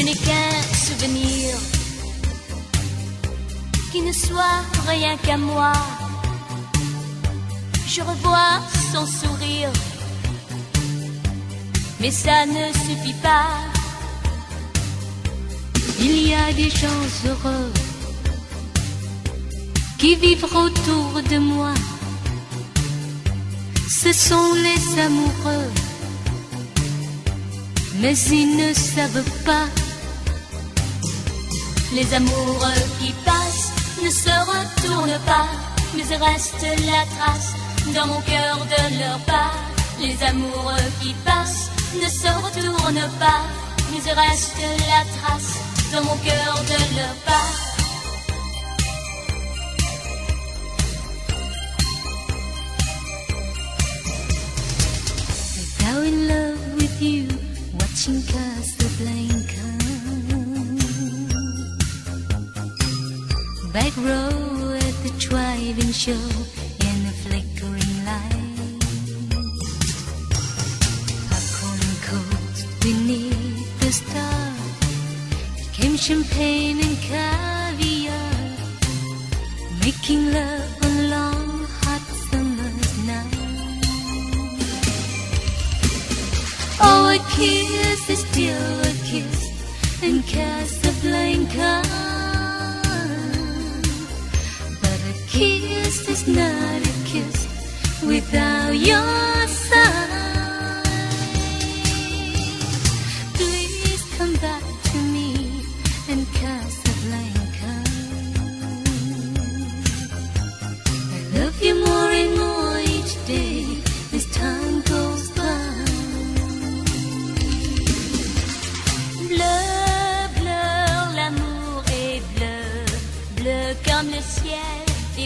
je n'ai qu'un souvenir qui ne soit rien qu'à moi. Je revois son sourire, mais ça ne suffit pas. Il y a des gens heureux qui vivent autour de moi. Ce sont les amoureux, mais ils ne savent pas. Les amoureux qui passent ne se retournent pas, mais restent la trace dans mon cœur de leur part. Les amoureux qui passent ne se retournent pas, mais restent la trace dans mon cœur de leur part. Now in love with you, watching. Back row at the driving show in the flickering light. Up on coast beneath the stars came champagne and caviar, making love on long hot summer's night. Oh, a kiss is still a kiss and casts a in Casablanca. Kiss is not a kiss without your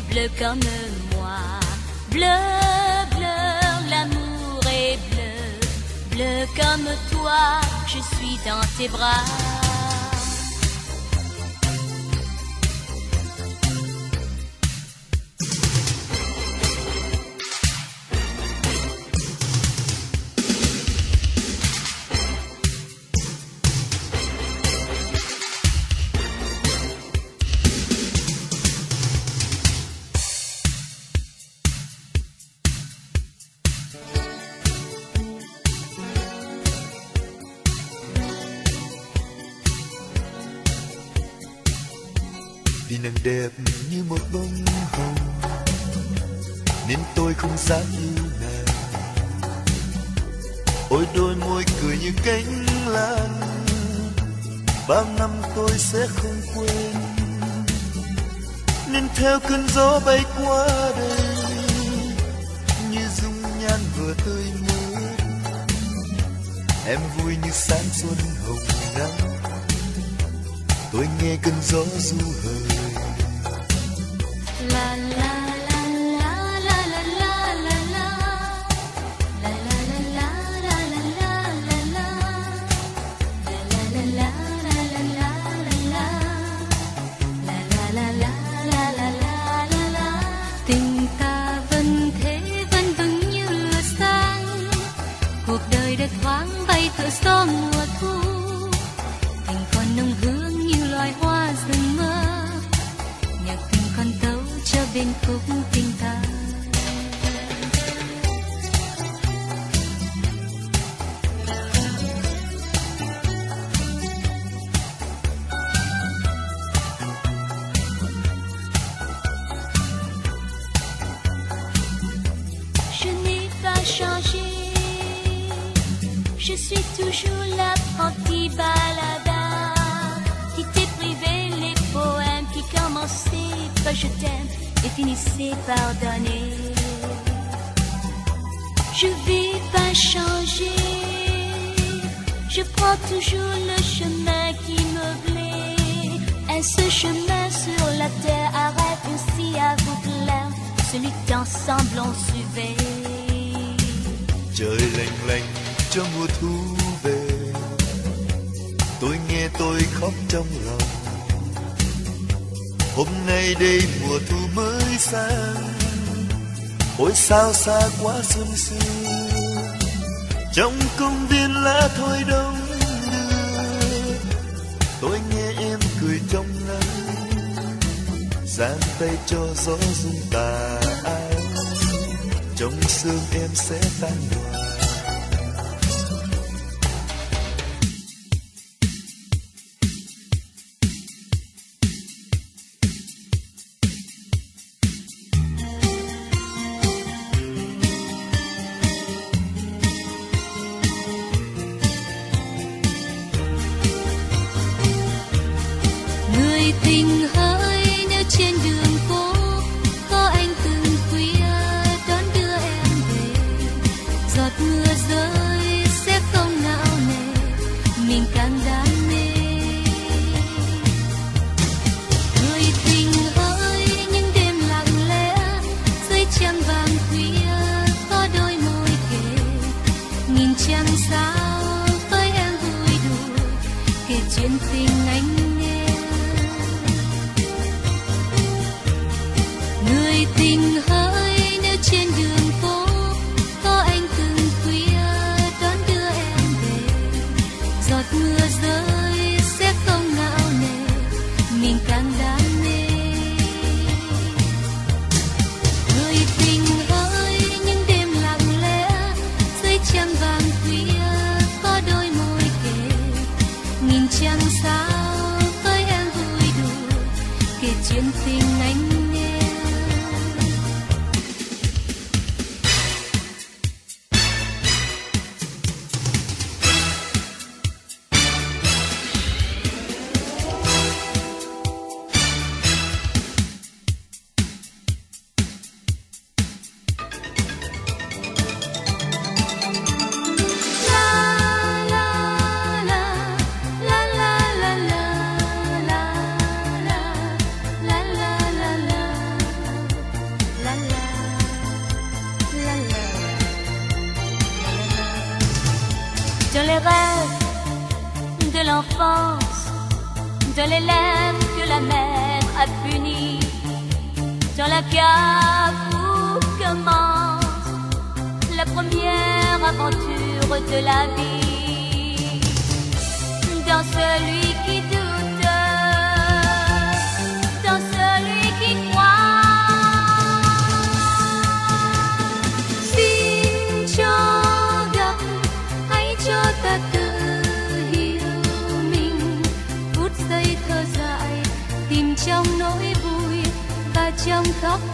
bleu comme moi. Bleu, bleu, l'amour est bleu, bleu comme toi, je suis dans tes bras. Nàng đẹp như một bông hồng. Nên tôi không dám yêu nàng. Ôi, đôi môi cười như cánh lan. Bao năm tôi sẽ không quên. Nên theo cơn gió bay qua đây, như dung nhan vừa tươi mới. Em vui như sáng xuân hồng nắng. Tôi nghe cơn gió du hờn. هلا Je vais pas changer, je prends toujours le chemin qui me plaît. Et ce chemin sur la terre? Arrête aussi à vous clair, celui qu'ensemble on suivait. trời lạnh lạnh cho mùa thu về. Tôi nghe tôi khóc trong lòng. Hôm nay đây mùa thu mới sang ôi sao xa quá sương sương, trong công viên lá thôi đông đưa tôi nghe em cười trong nắng dang tay cho gió dung tà áo trong sương em sẽ tan đường sur les rêves de l'enfance, de l'élève que la mère a puni, dans la cave où commence la première aventure de la vie, dans celui qui te 해서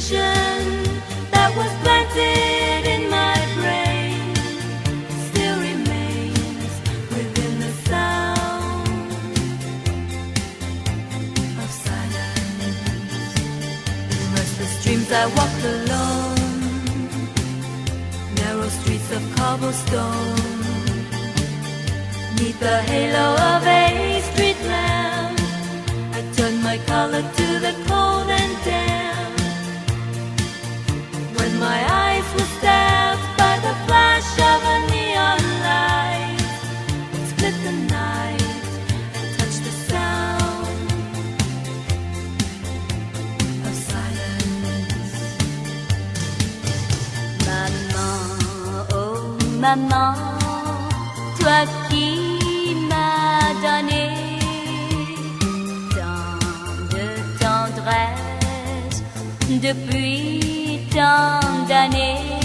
vision that was planted in my brain still remains within the sound of silence. In restless dreams I walked alone, narrow streets of cobblestone, neath the halo of a street lamp. I turned my collar to the cold. maman, toi qui m'as donné tant de tendresse depuis tant d'années.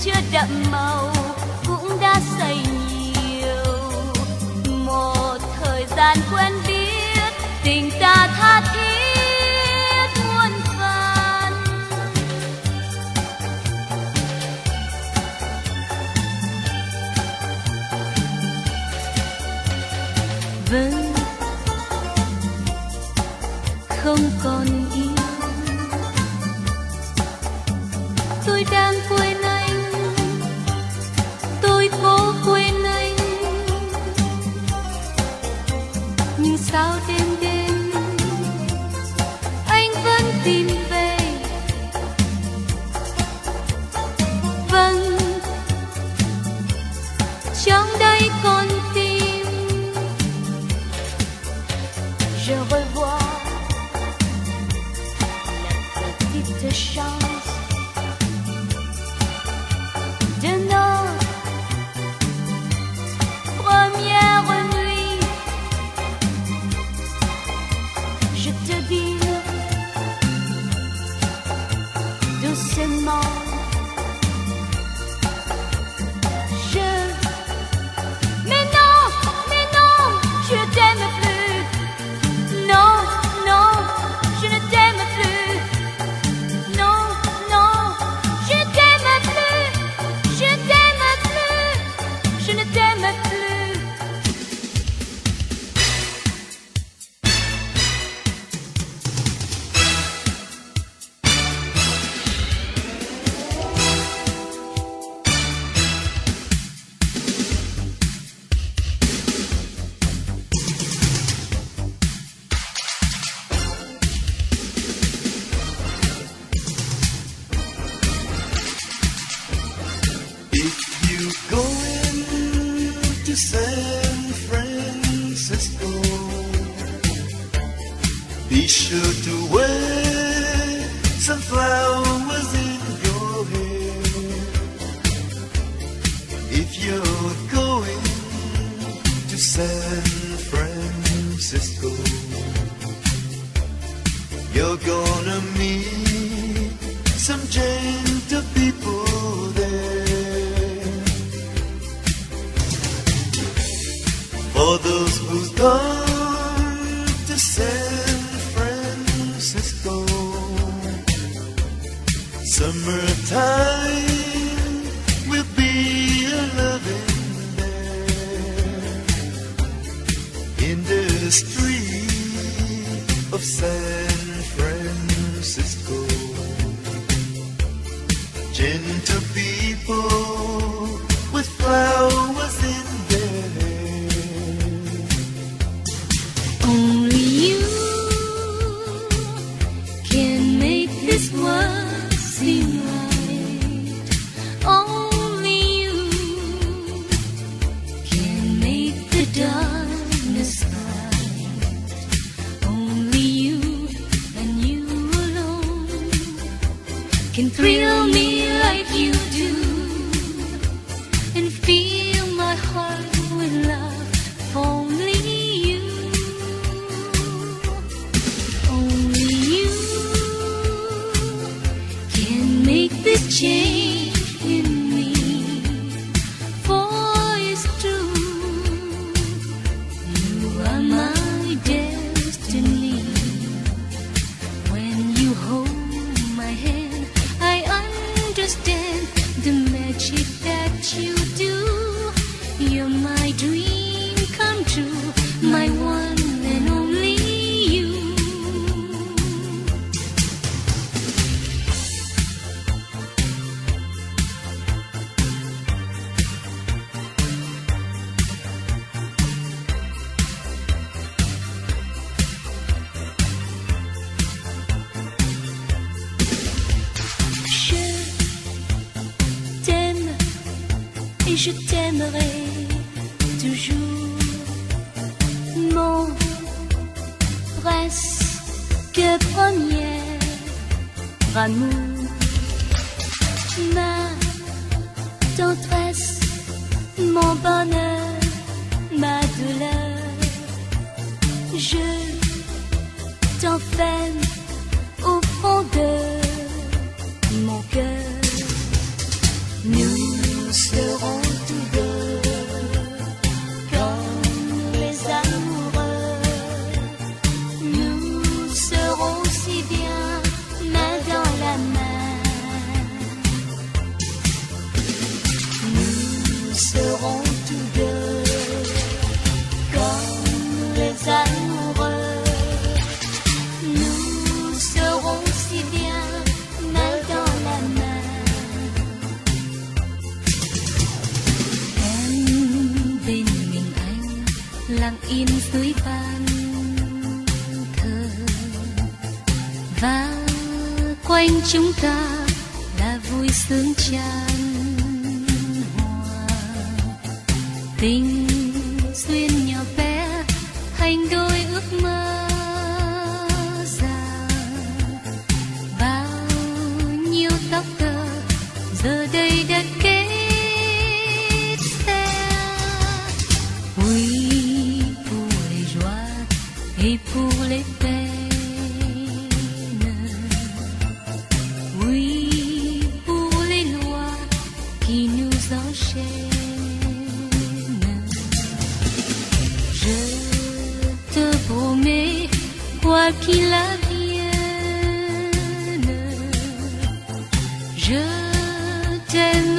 chưa đậm màu cũng đã xây 伤 mots presque premier amour. Ma tendresse mon bonheur ma douleur. Je t'enferme au fond de mon cœur. Nous serons rằng in dưới ban thờ. Và quanh chúng ta là vui sướng tràn hòa. Tình duyên nhỏ bé thành đôi ước mơ je t'aime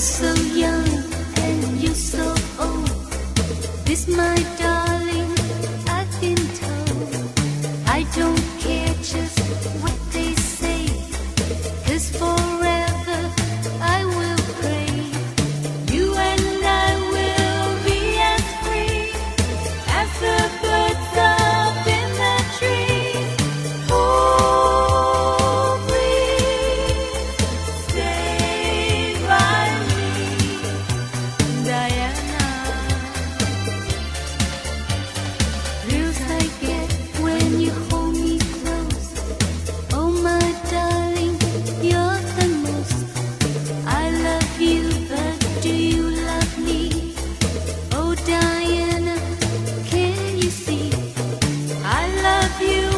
所有 love you.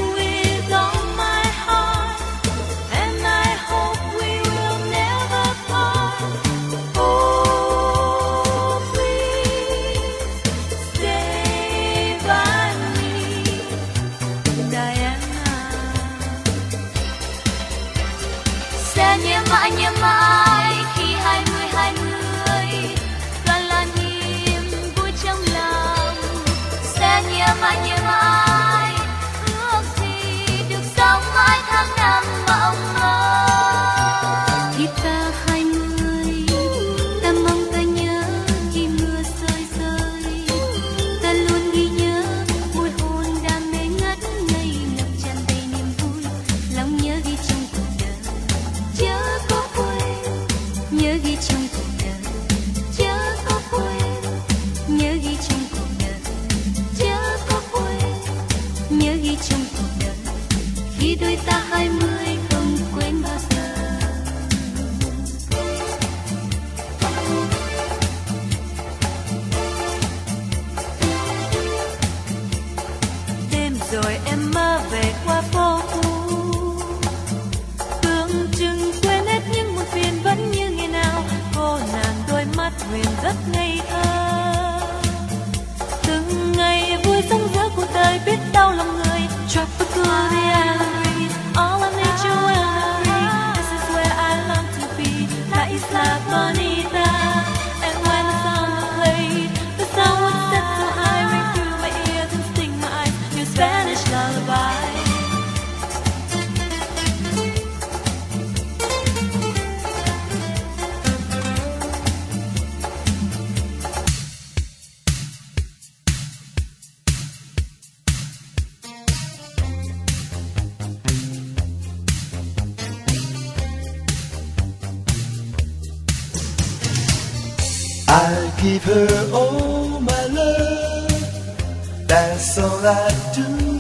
Give her all my love, that's all I do.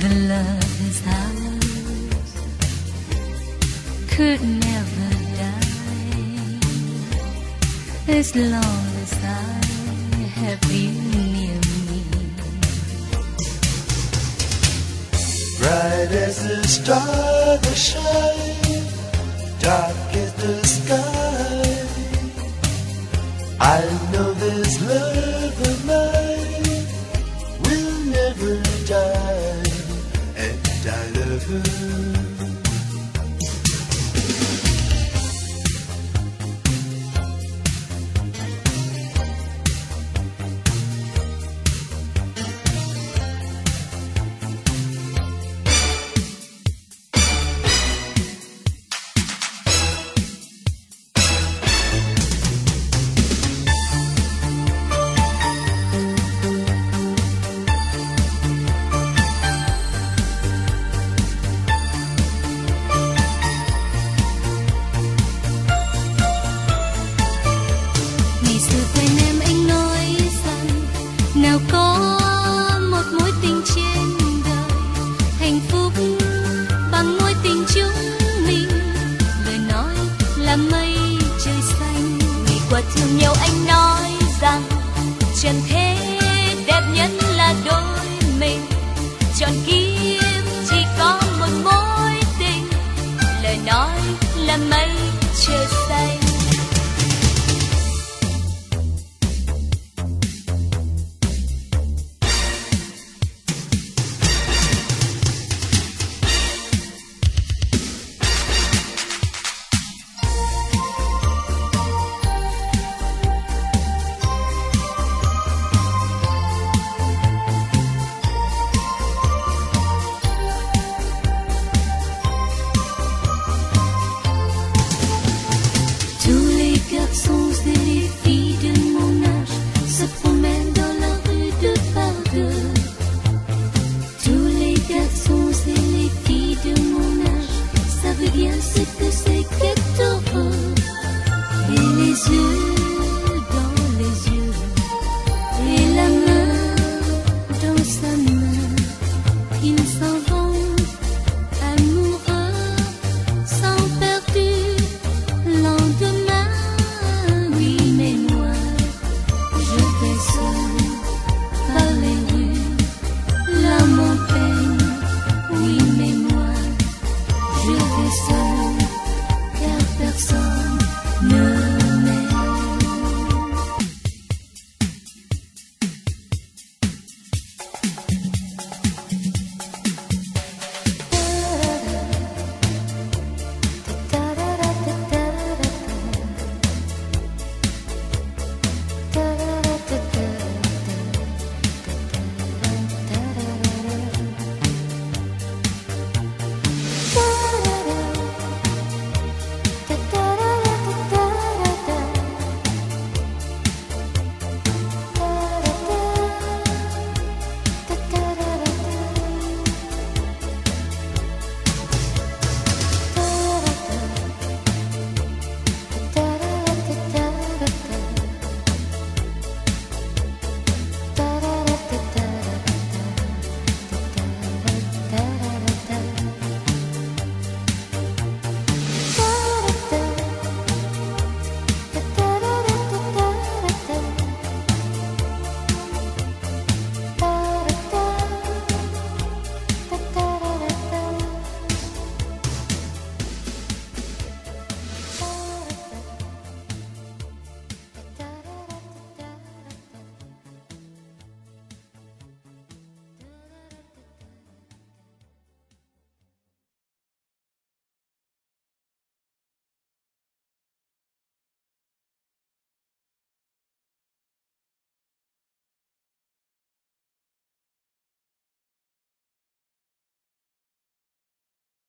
The love is ours could never die as long as I have you near me. Bright as the star that shines, dark